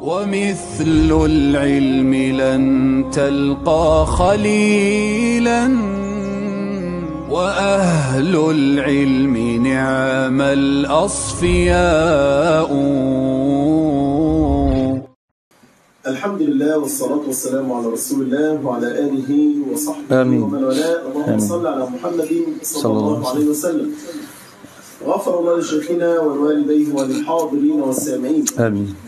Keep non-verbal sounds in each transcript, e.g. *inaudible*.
ومثل العلم لن تلقى خليلا وأهل العلم نعم الأصفياء. الحمد لله والصلاة والسلام على رسول الله وعلى آله وصحبه آمين. ومن والاه. اللهم. صل على محمد صلى صلى الله الله عليه وسلم. غفر الله لشيخنا ولوالديه وللحاضرين والسامعين. آمين.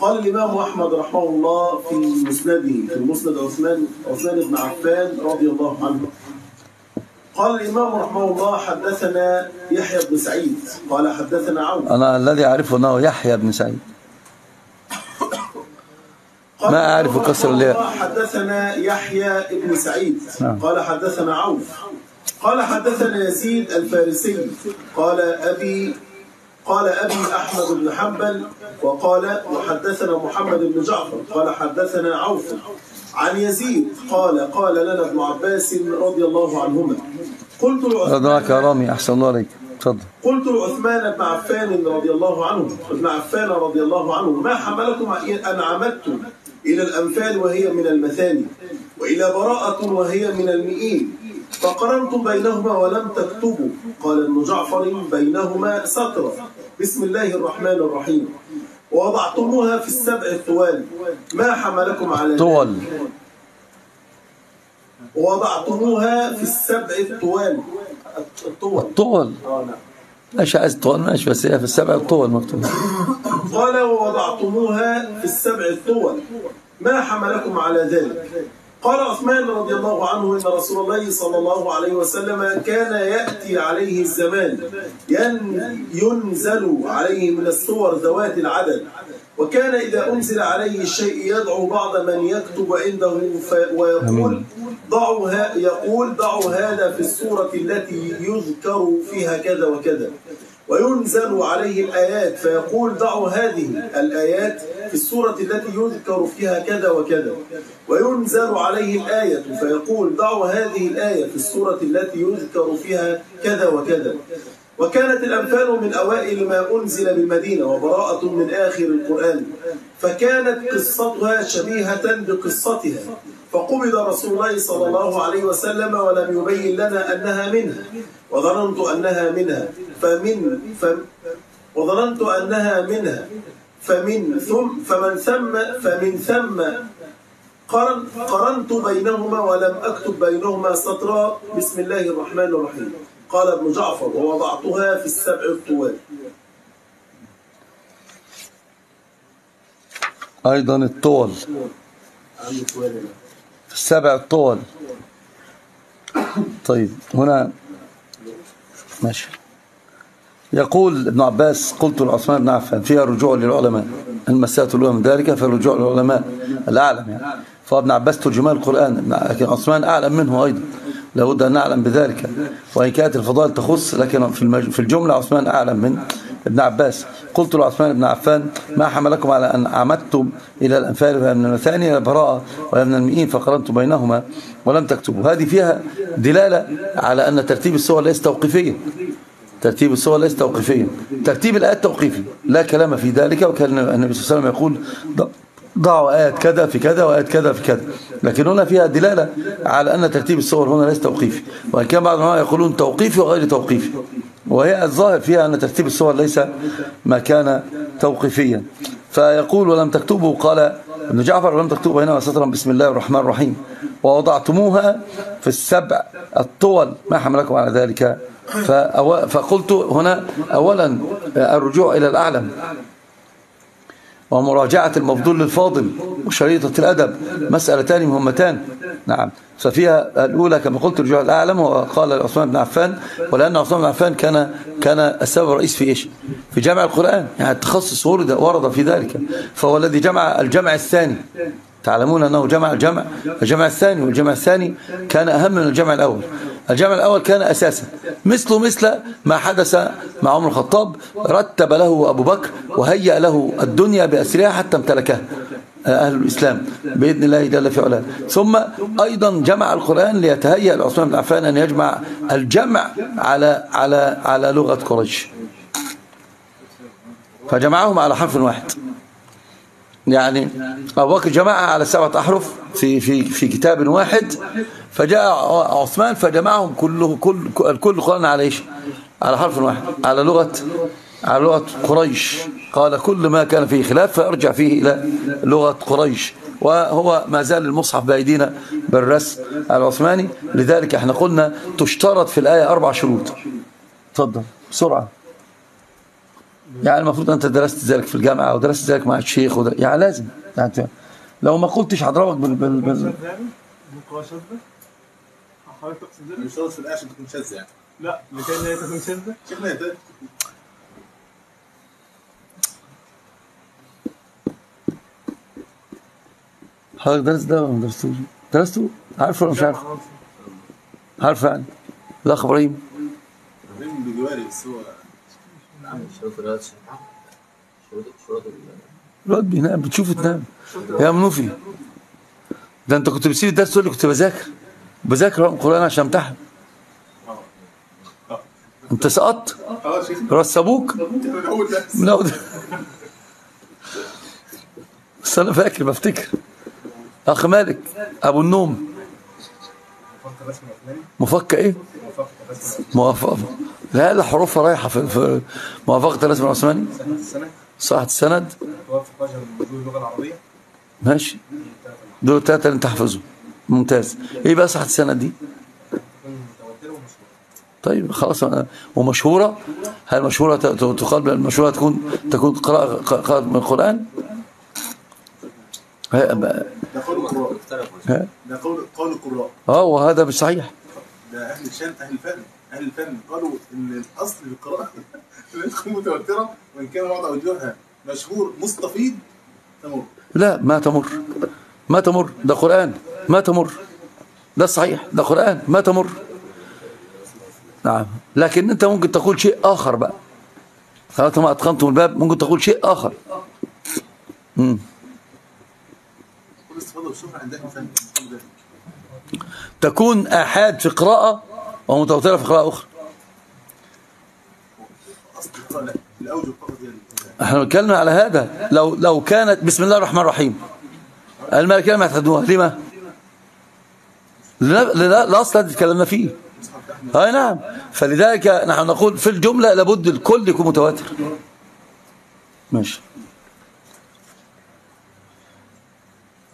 قال الإمام أحمد رحمه الله في مسنده في مسند عثمان عثمان بن عفان رضي الله عنه. قال الإمام رحمه الله حدثنا يحيى بن سعيد. قال حدثنا عون. أنا الذي أعرفه أنه يحيى بن سعيد. قال ما أعرف كسر. الله حدثنا يحيى بن سعيد. نعم. قال حدثنا عوف قال حدثنا يزيد الفارسي. قال أبي قال أبي أحمد بن حنبل وقال وحدثنا محمد بن جعفر قال حدثنا عوف عن يزيد قال قال لنا ابن عباس رضي الله عنهما. قلت لعثمان رامي أحسن الله عليك. تفضل. قلت لعثمان بن عفان رضي الله عنه ابن عفان رضي الله عنه ما حملكم أن عمدتم إلى الأنفال وهي من المثاني وإلى براءة وهي من المئين فقرنتم بينهما ولم تكتبوا. قال ابن جعفر بينهما سطرا بسم الله الرحمن الرحيم. ووضعتموها في السبع الطوال ما حملكم على؟ طول ووضعتموها في السبع الطوال الطول طول آه نعم إيش عايز طول ماشي بس هي في السبع الطول مكتوب. قال ووضعتموها في السبع الطول ما حملكم على ذلك؟ قال عثمان رضي الله عنه إن رسول الله صلى الله عليه وسلم كان يأتي عليه الزمان ين- ينزل عليه من الصور ذوات العدد وكان إذا أنزل عليه الشيء يدعو بعض من يكتب عنده ويقول. ضعوا يقول ضعوا هذا في السورة التي يذكر فيها كذا وكذا وينزل عليه الآيات فيقول ضعوا هذه الآيات في السورة التي يذكر فيها كذا وكذا. وينزل عليه الآية فيقول ضعوا هذه الآية في السورة التي يذكر فيها كذا وكذا. وكانت الأنفال من أوائل ما أنزل بالمدينة وبراءة من آخر القرآن. فكانت قصتها شبيهة بقصتها. فقبض رسول الله صلى الله عليه وسلم ولم يبين لنا أنها منها. وظننت أنها منها. فمن فم وظننت أنها منها. فمن ثم فمن ثم فمن ثم قرن قرنت بينهما ولم أكتب بينهما سطرا. بسم الله الرحمن الرحيم. قال ابن جعفر ووضعتها في السبع الطوال أيضا الطول. في السبع الطول طيب هنا ماشي. يقول ابن عباس قلت لعثمان بن عفان فيها رجوع للعلماء. المسألة الأولى من ذلك فالرجوع للعلماء الأعلم يعني. فابن عباس ترجمان القرآن لكن عثمان أعلم منه أيضا. لابد أن نعلم بذلك. وإن كانت الفضائل تخص لكن في الجملة عثمان أعلم من ابن عباس. قلت لعثمان بن عفان ما حملكم على أن عمدتم إلى الأنفال وهي من المثاني إلى البراءة وهي من المئين فقرنت بينهما ولم تكتبوا. هذه فيها دلالة على أن ترتيب السور ليس توقيفيا. ترتيب السور ليس توقيفيا ترتيب الآيات توقيفي لا كلام في ذلك وكان النبي صلى الله عليه وسلم يقول ضعوا آيات كذا في كذا وآيات كذا في كذا. لكن هنا فيها دلالة على أن ترتيب السور هنا ليس توقيفي. وإن كان بعض العلماء يقولون توقيفي وغير توقيفي. وهي الظاهر فيها أن ترتيب السور ليس ما كان توقيفيا. فيقول ولم تكتبوا قال ابن جعفر ولم تكتبوا بينما سطرا بسم الله الرحمن الرحيم. ووضعتموها في السبع الطول ما حملكم على ذلك. فقلت هنا أولا الرجوع إلى الأعلم. ومراجعة المفضول للفاضل وشريطة الأدب مسألتان مهمتان. نعم. ففيها الأولى كما قلت رجوع الأعلم وقال عثمان بن عفان ولأن عثمان بن عفان كان كان السبب الرئيس في إيش؟ في جمع القرآن. يعني التخصص ورد ورد في ذلك. فهو الذي جمع الجمع الثاني. تعلمون أنه جمع الجمع الجمع الثاني والجمع الثاني كان أهم من الجمع الأول. الجمع الأول كان أساسا. مثله مثل ما حدث مع عمر الخطاب رتب له أبو بكر وهيأ له الدنيا بأسرها حتى امتلكها أهل الإسلام. بإذن الله جل في علاه. ثم أيضا جمع القرآن ليتهيأ لعثمان بن عفان أن يجمع الجمع على على على لغة قريش. فجمعهم على حرف واحد. يعني أبو بكر جمعها على سبعة أحرف في في في كتاب واحد فجاء عثمان فجمعهم كله كل الكل قرآن على إيش؟ على حرف واحد على لغة على لغة قريش. قال كل ما كان فيه خلاف فأرجع فيه إلى لغة قريش. وهو ما زال المصحف بأيدينا بالرسم العثماني. لذلك إحنا قلنا تشترط في الآية أربع شروط. تفضل. بسرعة. يعني المفروض أنت درست ذلك في الجامعة ودرست ذلك مع الشيخ ودر... يعني لازم. يعني لو ما قلتش هضربك بال... بال... بال... حضرتك تقصد ذلك؟ مش شرط في الآية عشان تكون شاذة يعني. لا لكي لا تكون شاذة؟ تاني حضرتك درست ده ولا ما درستوش؟ درسته؟ عارفه ولا مش عارف؟ عارفه؟ يعني؟ الأخ إبراهيم إبراهيم بجواري بس هو شروط الواد بينام بتشوفه تنام. يا منوفي ده انت كنت بتسيب الدرس تقول لي كنت بذاكر. بذاكر القرآن عشان امتحن. انت سقطت؟ رسبوك؟ من أول بس أنا فاكر بفتكر. أخ مالك أبو النوم. مفكة إيه؟ موافقة لا لا حروفها رايحة في, في موافقة الرسم العثماني. صحة السند. ماشي. دول الثلاثة اللي انت حافظهم ممتاز. إيه بقى صحة السند دي؟ طيب خلاص. ومشهورة؟ هل مشهورة تقال المشهورة تكون تكون قراءة من القرآن؟ ده قول القراء؟ ده قول قول القراء آه وهذا مش صحيح ده أهل الشام أهل الفن أهل الفن قالوا إن الأصل في القراءة *laughs* لا تكون متوترة وإن كان بعض أوجهها مشهور مستفيض تمر. لا ما تمر. ما تمر. ده قرآن. ما تمر. ده صحيح. ده قرآن. ما تمر. نعم. لكن أنت ممكن تقول شيء آخر بقى. خلاص ما أتقنتم الباب ممكن تقول شيء آخر. مم. تكون آحاد في قراءة ومتوترة في قراءة أخرى. إحنا بنتكلم على هذا. لو لو كانت بسم الله الرحمن الرحيم. الملكية ما يعتدوها لما؟ لا الذي تكلمنا فيه. أي نعم. فلذلك نحن نقول في الجملة لابد الكل يكون متواتر. ماشي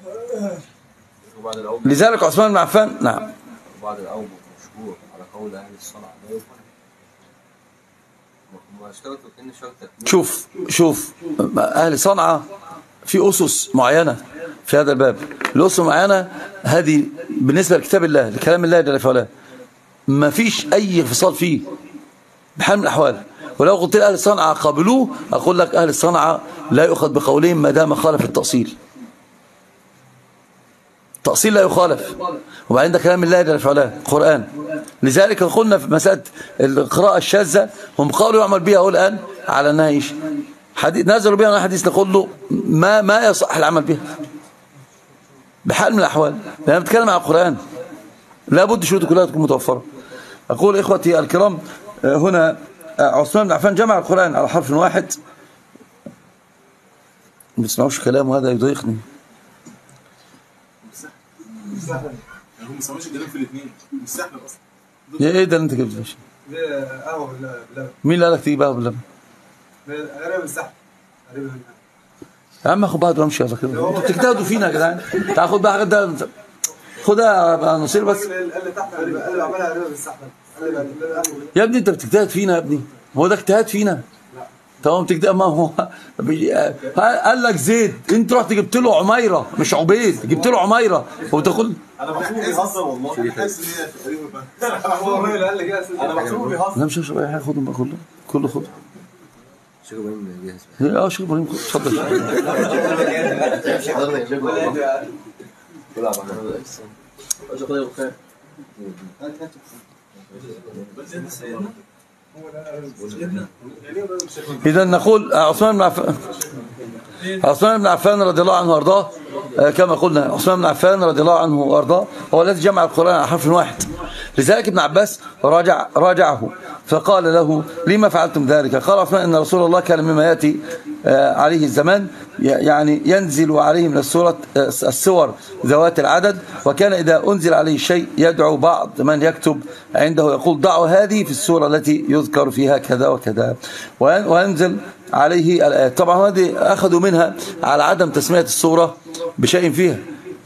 وبعد الأول لذلك عثمان بن عفان نعم. وبعد الأول مشهور على قول أهل الصنعة لا تكميل. شوف شوف أهل صنعاء في أسس معينة في هذا الباب. الأسس المعينة هذه بالنسبة لكتاب الله لكلام الله جل في علاه ما فيش أي انفصال فيه بحال من الأحوال. ولو قلت لي أهل صنعاء قابلوه أقول لك أهل صنعاء لا يؤخذ بقولهم ما دام خالف التأصيل. التأصيل لا يخالف. وبعدين ده كلام الله جل في علاه قرآن. لذلك قلنا في مسألة القراءة الشاذة هم قالوا يعمل بها هو الآن على أنها إيش؟ حديث نزلوا بها حديث نقول له ما ما يصح العمل بها؟ بحال من الأحوال. لأنا بتكلم عن القرآن. لابد شروط كلها تكون متوفرة. أقول إخوتي الكرام هنا عثمان بن عفان جمع القرآن على حرف واحد. ما بيسمعوش كلامه هذا يضايقني. يعني هم ما سمعوش الكلام في الاثنين مش سهل أصلا. يا إيه ده اللي أنت جبته؟ ده؟ بال- باللبن مين اللي قالك تيجي بقى باللبن قريبة من السحب من يا عم آخد بعض وامشي يلا كده أنتوا بتجتهدوا فينا يا جدعان. تعال خد بقى حاجات ده. خدها بقى نصير بس. قال قال قال يا ابني أنت بتجتهد فينا يا ابني. هو ده اجتهاد فينا. تمام؟ بتجتهد ما هو بي- قال لك زيد انت رحت جبت له عميرة مش عبيد جبت له عميرة. وتقول أنا بحسبه بيهزر والله. حاسس إن هي تقريبا. هو الراجل قال لي كده أنا بحسبه بيهزر. لا مش هشرب أي حاجة خدهم بقى كله كله خد شيخ إبراهيم جاهز. آه شوف إبراهيم اتفضل. *laughs* الرحمن إذا نقول عثمان بن عفان عثمان بن عفان رضي الله عنه وأرضاه آه، كما قلنا عثمان بن عفان رضي الله عنه وأرضاه هو الذي جمع القرآن على حرف واحد. لذلك ابن عباس راجع راجعه. فقال له لما فعلتم ذلك؟ قال عثمان إن رسول الله كان مما يأتي آه، عليه الزمان يعني ينزل عليه من السورة آه، السور ذوات العدد وكان إذا أنزل عليه شيء يدعو بعض من يكتب عنده يقول ضعوا هذه في السورة التي يذكر فيها كذا وكذا. وين- وينزل عليه الآيات. طبعا هذه أخذوا منها على عدم تسمية السورة بشيء فيها.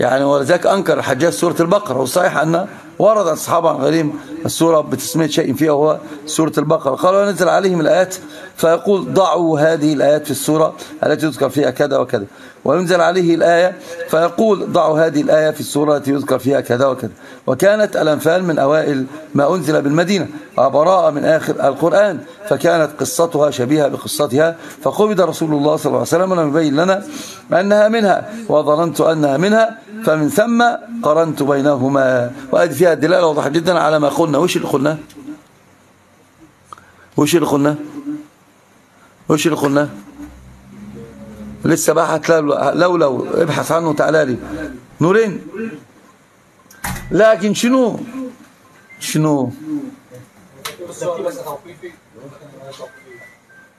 يعني ولذلك أنكر الحجاج سورة البقرة والصحيح أن ورد عن الصحابة عن غيرهم السورة بتسمية شيء فيها وهو سورة البقرة. قالوا ننزل عليهم الآيات فيقول ضعوا هذه الآيات في السورة التي يذكر فيها كذا وكذا. وينزل عليه الآية فيقول ضعوا هذه الآية في السورة التي يذكر فيها كذا وكذا. وكانت الأنفال من أوائل ما أنزل بالمدينة. وبراءة من آخر القرآن. فكانت قصتها شبيهة بقصتها. فقبض رسول الله صلى الله عليه وسلم ولم يبين لنا أنها منها. وظننت أنها منها. فمن ثم قرنت بينهما. وهذه فيها دلالة واضحة جدا على ما قلنا وش اللي قلناه وش اللي قلناه وش اللي قلناه لسه بحث لو لو ابحث عنه تعالى لي. نورين. لكن شنو؟ شنو؟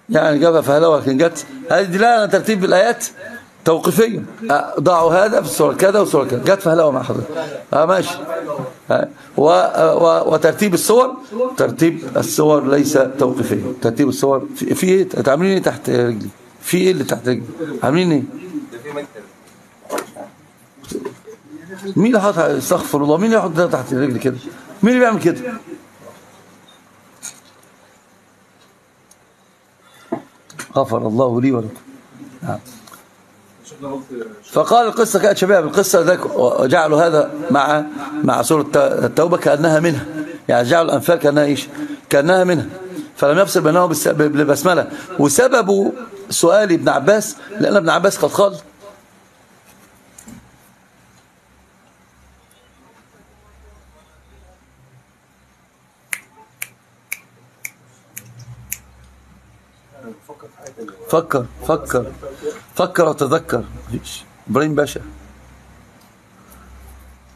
يعني جابها فهلوة لكن جت هذه دلالة ترتيب الآيات؟ توقيفية. أه، ضعوا هذا في السورة كذا وسورة كذا. جت فهلوة مع حضرتك آه ماشي. آه، و و وترتيب الصور. ترتيب الصور ليس توقيفيا ترتيب الصور في, في إيه؟ تعملين إيه تحت رجلي؟ في إيه اللي تحت رجلي؟ عاملين إيه؟ مين اللي حاطط استغفر الله. مين اللي يحط ده تحت رجلي كده؟ مين اللي بيعمل كده؟ غفر الله لي ولكم. نعم. فقال القصة كانت شبيهة بالقصة ذاك وجعلوا هذا مع مع سورة التوبة كأنها منها. يعني جعلوا الأنفال كأنها إيش؟ كأنها منها. فلم يفصل بينهم بالبسملة وسبب سؤال ابن عباس لأن ابن عباس قد قال فكر فكر. فكر وتذكر. مفيش. إبراهيم باشا.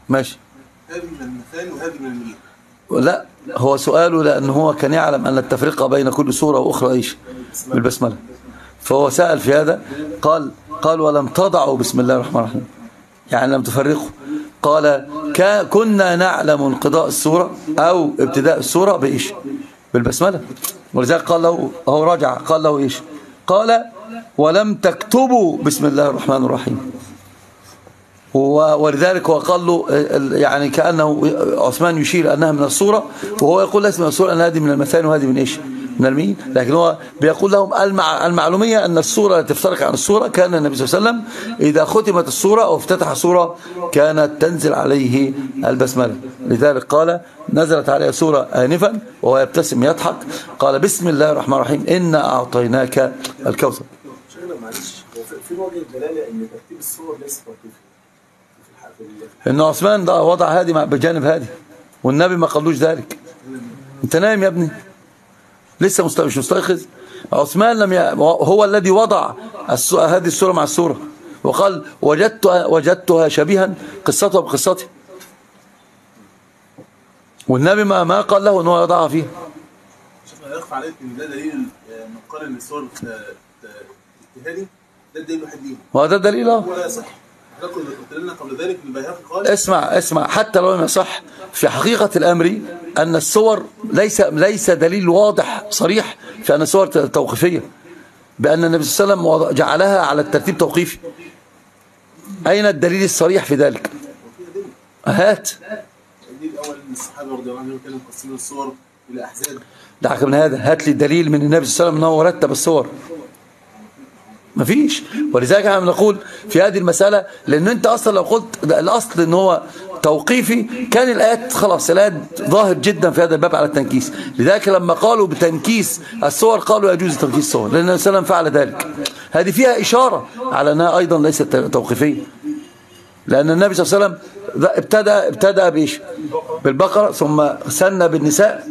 ماشي. هذه من المثال وهذه من الميل لا هو سؤاله لأن هو كان يعلم أن التفرقة بين كل سورة وأخرى إيش؟ بالبسملة. فهو سأل في هذا قال قال ولم تضعوا بسم الله الرحمن الرحيم. يعني لم تفرقوا. قال كنا نعلم انقضاء السورة أو ابتداء السورة بإيش؟ بالبسملة. ولذلك قال له هو راجع قال له إيش؟ قال ولم تكتبوا. بسم الله الرحمن الرحيم. ولذلك هو قال له يعني كأنه عثمان يشير أنها من الصورة وهو يقول ليس من الصورة أن هذه من المثاني وهذه من إيش؟ من المين لكن هو بيقول لهم المع المعلومية أن الصورة تفترق عن الصورة كان النبي صلى الله عليه وسلم إذا ختمت الصورة أو افتتح الصورة كانت تنزل عليه البسملة. لذلك قال نزلت عليه سورة آنفا وهو يبتسم يضحك. قال بسم الله الرحمن الرحيم إنا أعطيناك الكوثر. معلش. هو في- وجه الدلالة إن ترتيب الصور ليس ان عثمان ده وضع هذه مع- بجانب هذه والنبي ما قالوش ذلك. أنت نايم يا ابني؟ لسه مست- مش مستيقظ؟ عثمان لم ي... هو الذي وضع الس... هذه السوره مع السوره وقال وجدتها وجدتها شبيها قصتها بقصتي والنبي ما ما قال له إن هو يضعها فيها. شوف يخفى عليك ان ده دليل آه، من قال إن الصور اجتهادي ده الدليل الوحيد ليه وهذا دليل آه. ولا يصح قبل ذلك قال اسمع اسمع. حتى لو لم يصح في حقيقة الأمر أن الصور ليس ليس دليل واضح صريح في أن الصور توقيفية. بأن النبي صلى الله عليه وسلم جعلها على الترتيب توقيفي. أين الدليل الصريح في ذلك؟ هات. الدليل الأول إن الصحابة رضي الله عنهم كانوا مقسمين الصور إلى أحزاب. دعك من هذا. هات لي دليل من النبي صلى الله عليه وسلم أنه رتب الصور. مفيش. ولذلك إحنا بنقول في هذه المسألة لأن أنت أصلا لو قلت الأصل أن هو توقيفي كان الآيات خلاص الآيات ظاهر جدا في هذا الباب على التنكيس. لذلك لما قالوا بتنكيس الصور قالوا يجوز تنكيس الصور لأن النبي صلى الله عليه وسلم فعل ذلك. هذه فيها إشارة على أنها أيضا ليست توقيفية. لأن النبي صلى الله عليه وسلم ابتدى ابتدى بإيش؟ بالبقرة ثم سن بالنساء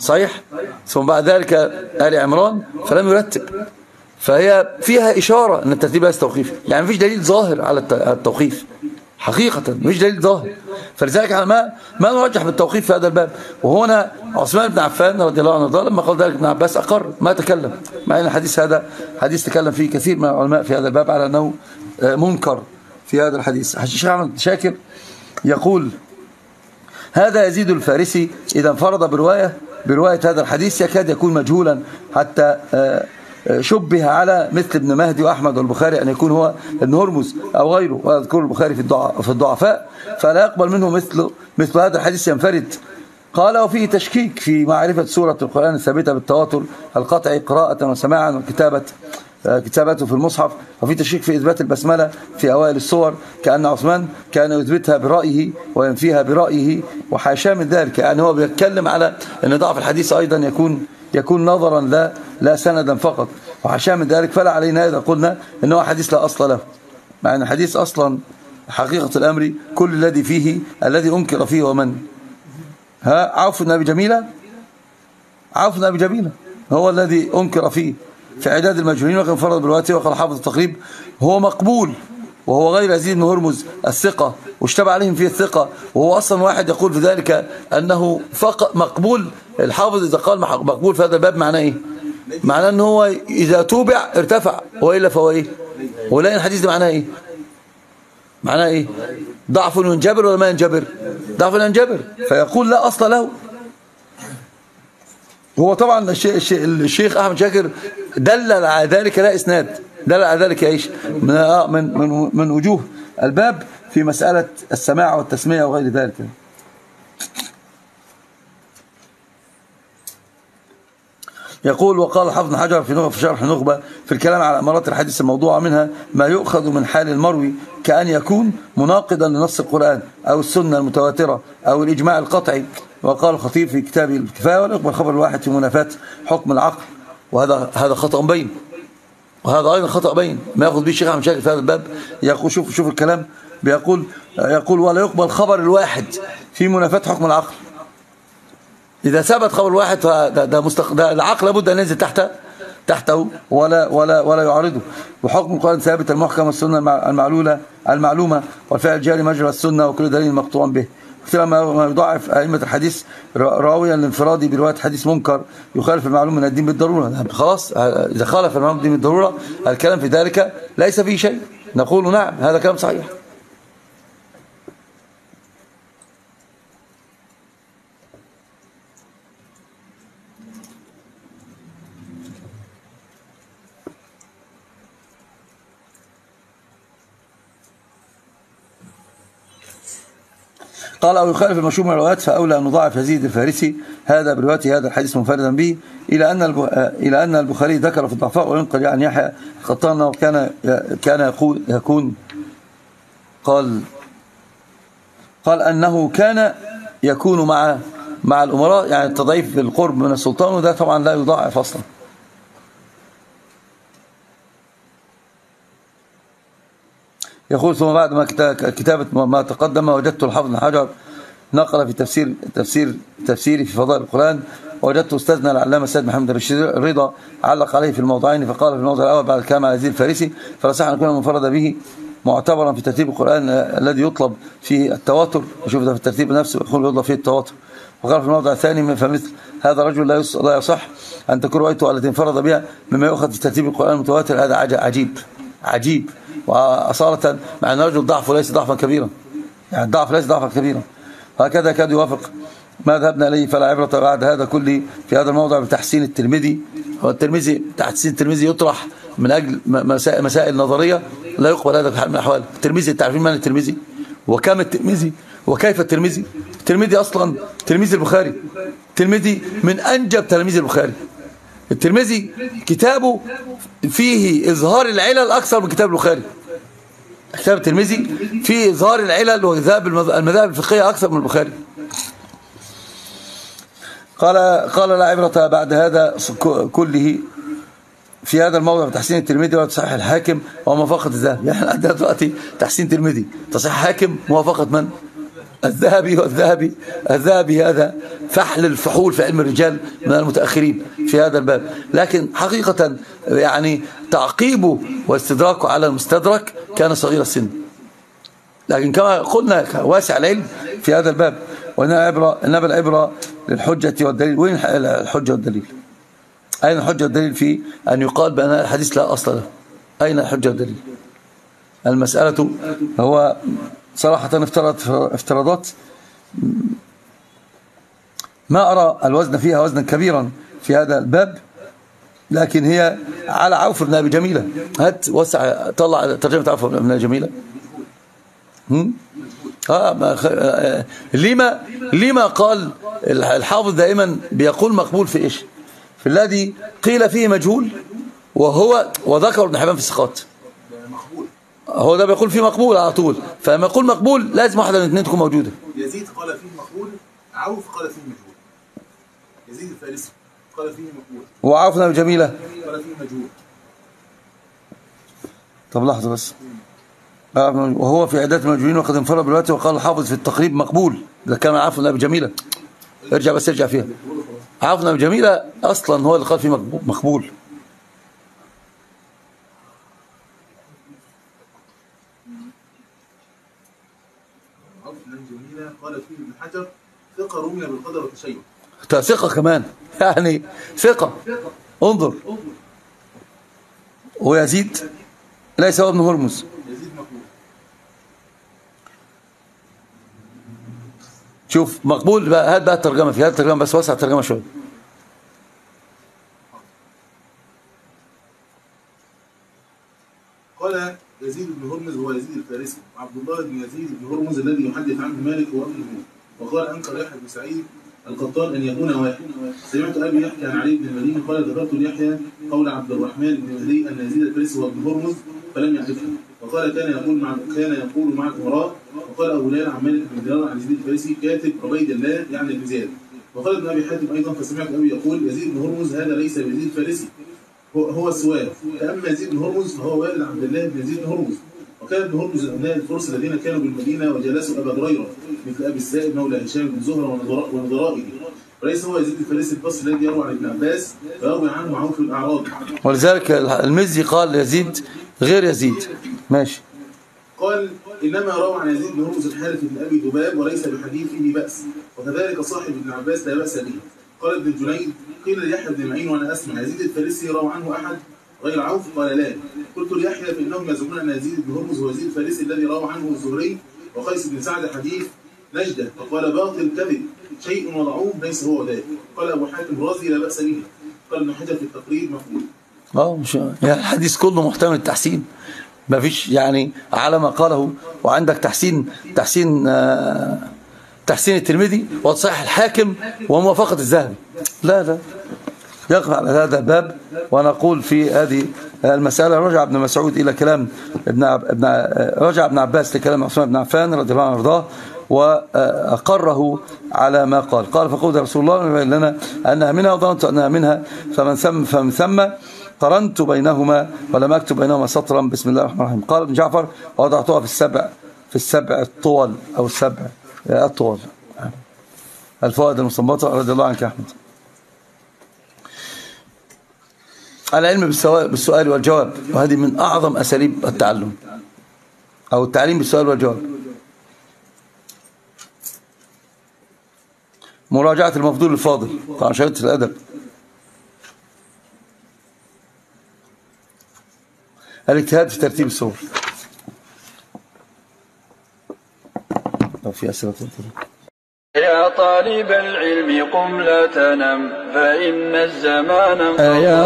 صحيح؟ ثم بعد ذلك آل عمران فلم يرتب. فهي فيها إشارة أن الترتيب ليس توقيفي. يعني مفيش دليل ظاهر على الت- على التوقيف. حقيقة مفيش دليل ظاهر. فلذلك إحنا ما ما نرجح بالتوقيف في هذا الباب. وهنا عثمان بن عفان رضي الله عنه لما قال ذلك ابن عباس أقر ما تكلم. مع أن الحديث هذا حديث تكلم فيه كثير من العلماء في هذا الباب على أنه آه، منكر في هذا الحديث. الشيخ أحمد شاكر يقول هذا يزيد الفارسي إذا انفرد برواية برواية هذا الحديث يكاد يكون مجهولا حتى آه، شبه على مثل ابن مهدي وأحمد والبخاري أن يكون هو ابن هرمز أو غيره ويذكر البخاري في الضع- في الضعفاء. فلا يقبل منه مثل مثل هذا الحديث ينفرد. قال وفيه تشكيك في معرفة سورة القرآن الثابتة بالتواتر القطعي قراءة وسماعا وكتابة كتابته في المصحف. وفي تشكيك في إثبات البسملة في أوائل الصور كأن عثمان كان يثبتها برأيه وينفيها برأيه. وحاشاه من ذلك يعني هو بيتكلم على أن ضعف الحديث أيضا يكون يكون نظرا لا لا سندا فقط. وحاشاه من ذلك فلا علينا إذا قلنا أنه حديث لا أصل له. مع أن الحديث أصلا حقيقة الأمر كل الذي فيه الذي أنكر فيه ومن. ها عوف بن أبي جميلة؟ عوف بن أبي جميلة هو الذي أنكر فيه. في عداد المجهولين وكان فرض بالواتي وقال حافظ التقريب هو مقبول. وهو غير يزيد بن هرمز الثقة واشتبع عليهم فيه الثقة وهو أصلا واحد يقول في ذلك أنه فقط مقبول. الحافظ إذا قال مقبول في هذا الباب معناه إيه؟ معناه أنه هو إذا توبع ارتفع. وإلا فهو إيه؟ ولا الحديث ده معناه إيه؟ معناه إيه؟ ضعف ينجبر ولا ما ينجبر؟ ضعف ينجبر. فيقول لا أصل له. هو طبعا الشيخ, أحمد شاكر دلل على ذلك لا إسناد دلل على ذلك إيش؟ من آه من من, من وجوه الباب في مسألة السماع والتسميه وغير ذلك. يقول وقال حفظ حجر في شرح نخبة في الكلام على أمارات الحديث الموضوع منها ما يؤخذ من حال المروي كأن يكون مناقضا لنص القرآن أو السنة المتواترة أو الإجماع القطعي. وقال الخطيب في كتابه الكفاية ولا يقبل خبر الواحد في منافاة حكم العقل. وهذا هذا خطأ بين. وهذا أيضا خطأ بين. ما يأخذ به الشيخ شاكر في هذا الباب. يقول شوف شوف الكلام. بيقول يقول ولا يقبل خبر الواحد في منافاة حكم العقل. إذا ثبت خبر واحد فده ده مستق... ده العقل لابد أن ينزل تحت تحته ولا ولا ولا يعارضه. وحكم القرآن ثابت المحكم والسنة المع- المعلولة المعلومة والفعل الجاري مجرى السنة وكل دليل مقطوع به. كثيرا ما يضاعف أئمة الحديث را- راويا لانفرادي برواية حديث منكر يخالف المعلوم من الدين بالضرورة. خلاص إذا خالف المعلوم من الدين بالضرورة الكلام في ذلك ليس فيه شيء. نقول نعم هذا كلام صحيح. قال أو يخالف المشهور من الروايات فأولى أن نضاعف يزيد الفارسي هذا بروايته هذا الحديث منفردا به إلى أن. إلى أن البخاري ذكر في الضعفاء وينقل عن يحيى القطان كان كان يقول يكون قال قال أنه كان يكون مع مع الأمراء يعني التضعيف بالقرب من السلطان وده طبعا لا يضاعف أصلا يقول ثم بعد ما كتا- كتابة ما تقدم وجدت الحافظ بن حجر نقل في تفسير تفسير تفسيري في فضائل القرآن وجدت أستاذنا العلامة السيد محمد الرشيد رضا علق عليه في الموضعين فقال في الموضع الأول بعد الكلام على يزيد الفارسي فلا صح أن يكون منفرد به معتبرا في ترتيب القرآن الذي يطلب فيه التواتر وشوف ده في الترتيب نفسه يقول يطلب فيه التواتر. وقال في الموضع الثاني فمثل هذا الرجل لا لا يصح أن تكون روايته التي انفرد بها مما يؤخذ في ترتيب القرآن المتواتر هذا عج- عجيب عجيب. وأصالة مع أن الرجل ضعفه ليس ضعفا كبيرا. يعني الضعف ليس ضعفا كبيرا. هكذا كاد يوافق ما ذهبنا إليه فلا عبرة بعد هذا كله في هذا الموضع بتحسين الترمذي. والترمذي تحسين الترمذي يطرح من أجل مسائل, مسائل نظرية لا يقبل هذا في حال من الأحوال. الترمذي تعرفين من الترمذي؟ وكم الترمذي؟ وكيف الترمذي؟ الترمذي أصلا تلميذ البخاري. الترمذي من أنجب تلاميذ البخاري. الترمذي كتابه فيه إظهار العلل أكثر من كتاب البخاري. كتاب الترمذي فيه إظهار العلل وذهاب المذ- المذاهب الفقهية أكثر من البخاري. قال قال لا عبرة بعد هذا كله في هذا الموضع بتحسين الترمذي وتصحيح الحاكم وموافقة الذهبي يعني عندنا دلوقتي تحسين ترمذي تصحيح حاكم موافقة من؟ الذهبي والذهبي الذهبي. هذا فحل الفحول في علم الرجال من المتأخرين في هذا الباب. لكن حقيقة يعني تعقيبه واستدراكه على المستدرك كان صغير السن. لكن كما قلنا واسع العلم في هذا الباب. وإنما العبرة إنما العبرة للحجة والدليل. وين الحجة والدليل؟ أين الحجة والدليل في أن يقال بأن الحديث لا أصل له؟ أين الحجة والدليل؟ المسألة هو صراحة افترض افتراضات. ما أرى الوزن فيها وزنا كبيرا في هذا الباب لكن هي على عوف بن أبي جميلة هات وسع طلع ترجمة عوف بن أبي جميلة. هم؟ آه خ... آه لما لما قال الحافظ دائما بيقول مقبول في إيش؟ في الذي قيل فيه مجهول وهو وذكر ابن حبان في الثقات هو ده بيقول فيه مقبول على طول. فلما يقول مقبول لازم واحدة من الاثنين تكون موجودة. يزيد قال فيه مقبول عوف قال فيه مجهول. يزيد الفارسي قال فيه مقبول. وعرفنا بجميلة. قال فيه مجهول. طب لحظة بس. وهو في عدات المجهولين وقد انفرد بالوقت وقال الحافظ في التقريب مقبول. ده كان عفوا ابي جميله ارجع بس ارجع فيها. عفوا ابي جميله أصلا هو اللي قال فيه مقبول عوف بن جميلة قال فيه ابن حجر ثقة رمي بالقدر والتشيع ثقة كمان. يعني ثقة. انظر. ويزيد. ليس هو ابن هرمز. يزيد مقبول. شوف مقبول بقى. هات بقى الترجمة في هات الترجمة بس وسع الترجمة شوية. قال يزيد بن هرمز هو يزيد الفارسي. وعبد الله بن يزيد بن هرمز الذي يحدث عنه مالك وابنه وقال انكر يحيى بن سعيد القطان أن يكون واحد. سمعت أبي يحكي عن علي بن المديني قال ذكرت ليحيى قول عبد الرحمن بن مهدي أن يزيد الفارسي هو ابن هرمز فلم يعرفه. وقال كان يقول مع كان يقول مع الأمراء وقال أبو ليلى عن مالك بن دينار عن يزيد الفارسي كاتب عبيد الله يعني ابن زياد. وقال ابن أبي حاتم أيضا فسمعت أبي يقول يزيد بن هرمز هذا ليس بيزيد الفارسي هو هو السؤال. فأما يزيد بن هرمز فهو والد عبد الله بن يزيد بن هرمز. وكان ابن هرمز ابناء الفرس الذين كانوا بالمدينة وجلسوا أبا هريرة مثل أبي السائب مولى هشام بن ونظراء- ونظرائه. وليس هو يزيد الفارسي البصري الذي يروي عن ابن عباس ويروي عنه عوف الاعرابي ولذلك المزي قال يزيد غير يزيد. ماشي. قال إنما روى عن يزيد بن هرمز الحارث بن أبي ذباب وليس بحديثه بأس وكذلك صاحب ابن عباس لا بأس به. قال ابن الجنيد قيل ليحيى بن معين وأنا أسمع يزيد الفارسي روى عنه أحد غير عوف قال لا. قلت ليحيى فإنهم يزعمون أن يزيد بن هرمز هو يزيد الفارسي الذي روى عنه الزهري وقيس بن سعد حديث نجدة. فقال باطل كذب. شيء وضعوه ليس هو ذلك. قال أبو حاتم رازي لا بأس به. قال ابن حجر في التقريب مقبول أه مش يعني الحديث كله محتمل التحسين. ما فيش يعني على ما قاله. وعندك تحسين تحسين آه، تحسين الترمذي وتصحيح الحاكم وموافقة الذهبي. لا لا. يقف على هذا الباب ونقول في هذه المسألة رجع ابن مسعود إلى كلام ابن. ابن رجع ابن عباس لكلام عثمان بن عفان رضي الله عنه وأرضاه وأقره على ما قال. قال فقول رسول الله لنا أنها منها وظننت أنها منها فمن ثم فمن ثم قرنت بينهما ولم أكتب بينهما سطرا. بسم الله الرحمن الرحيم. قال ابن جعفر ووضعتها في السبع في السبع الطول أو السبع الطول. الفوائد المستنبطة رضي الله عنك يا أحمد. العلم بالسؤال, بالسؤال والجواب. وهذه من أعظم أساليب التعلم. أو التعليم بالسؤال والجواب. مراجعة المفضول الفاضل. طبعا شهادة الأدب. الاجتهاد في ترتيب الصور. لو في أسئلة؟ تفضل. يا طالب العلم قم لا تنم فإن الزمان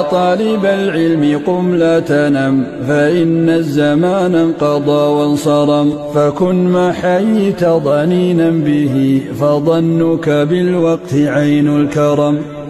طالب العلم قم لا تنم فإن الزمان انقضى وانصرم. فكن ما حييت ضنينا به فظنك بالوقت عين الكرم.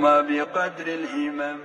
بقدر الهمم